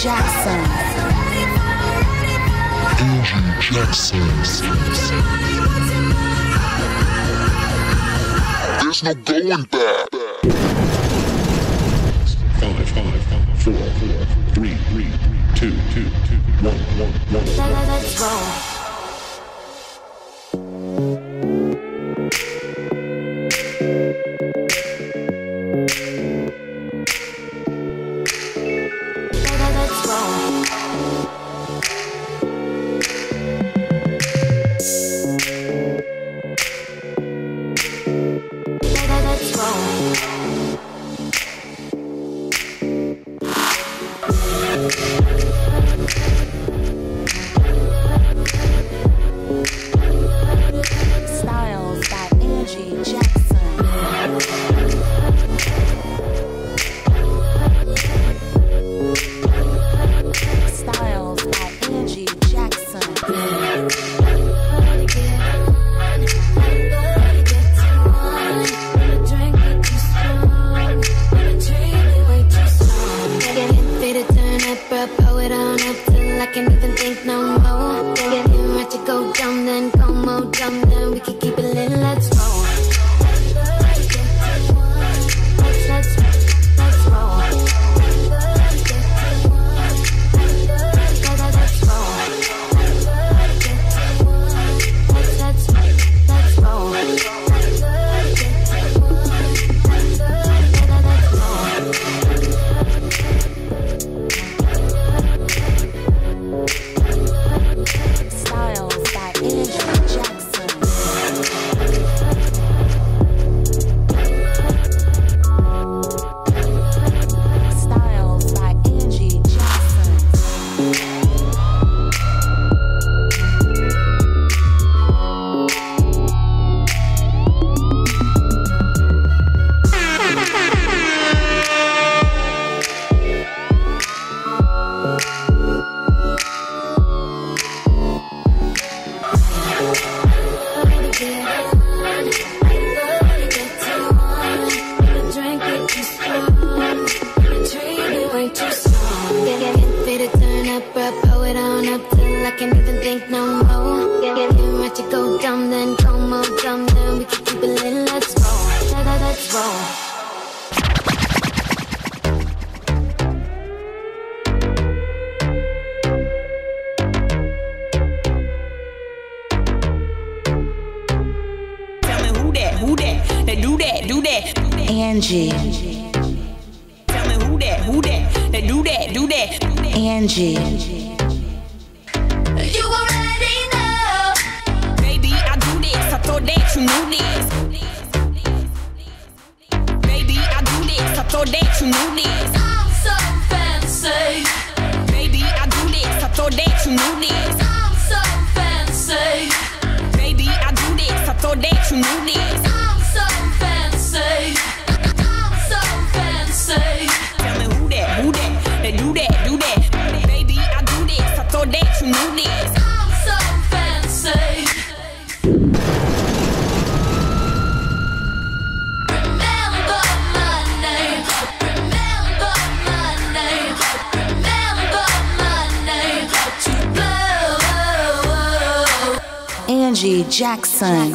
Jackson. Angie Jackson. There's no going back. Five, five, five, four, four, three, three, two, two, two, one, one, one. Let's roll. Poet on up till I can't even think no more. Getting ready to go dumb, then go more dumb, then we can keep it lit. Let's roll. Can't even think no more. Getting ready to go dumb, then go more dumb, then we can keep it lit. Let's roll, let- let- let's roll. Tell me who that, who that, that do that, do that. Angie, Tell me who that, who that, that do that, do that. Angie, You already know. Baby, I do this, I thought that you knew this. Baby, I do this, I thought that you knew this. I'm so fancy. Baby, I do this, I thought that you knew this. Angie Jackson.